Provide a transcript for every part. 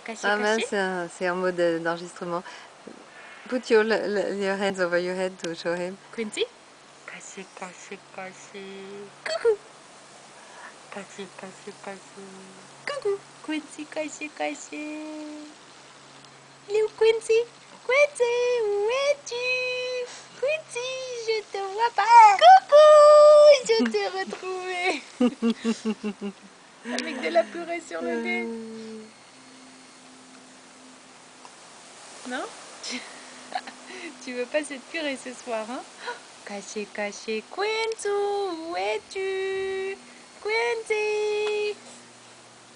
Caché, Ah caché. c'est un, un mode euh, d'enregistrement. Put your, your hands over your head to show him. Quincy? Caché, caché, caché. Coucou. Caché, caché, caché. Coucou. Quincy, caché, caché. Il est où Quincy? Quincy, où es-tu? Quincy, je te vois pas. Coucou, je t'ai retrouvé. Avec de la purée sur le nez. Non? Tu veux pas cette purée ce soir, hein? Caché, caché, Quincy, où es-tu? Quincy!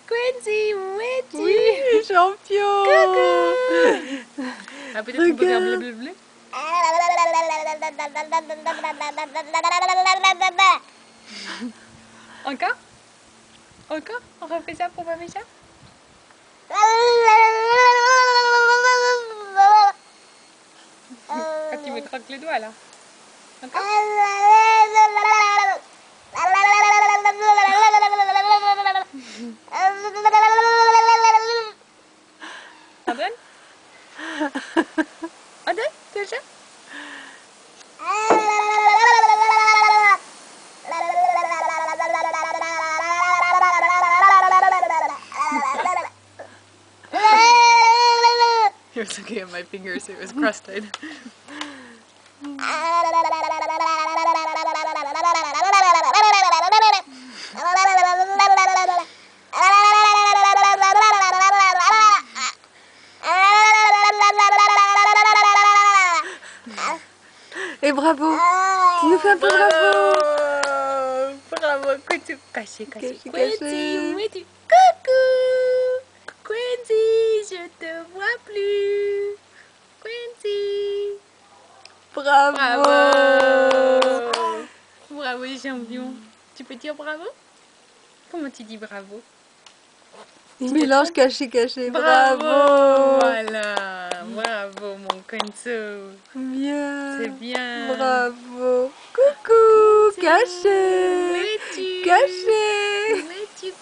Quincy, où es-tu? Oui, champion! Coucou! Ah, peut-être qu'on peut faire bleu, Regarde. bleu, bleu Encore? Encore? On refait ça pour Mamie Chat le duela. Okay. Adın? Adın? Teyze? Looking at my fingers, it was crusted. Et bravo Tu nous fais un peu bravo Bravo, Quincy. Caché, caché. Caché, Coucou Quincy, je te vois plus. Quincy. Bravo, Bravo. Bravo, champion. Tu peux dire bravo? Comment tu dis bravo? Il mélange caché caché. Bravo. Bravo, Voilà. Bravo, mon Quincy. Bien. C'est bien. Bravo. Coucou. Caché. Caché. Où es-tu,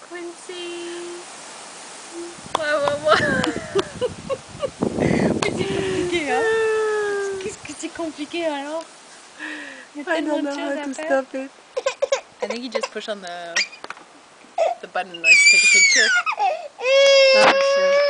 compliqué alors Il y a I don't know how to faire. stop it. I think you just push on the the button like take a picture. Ah, sure.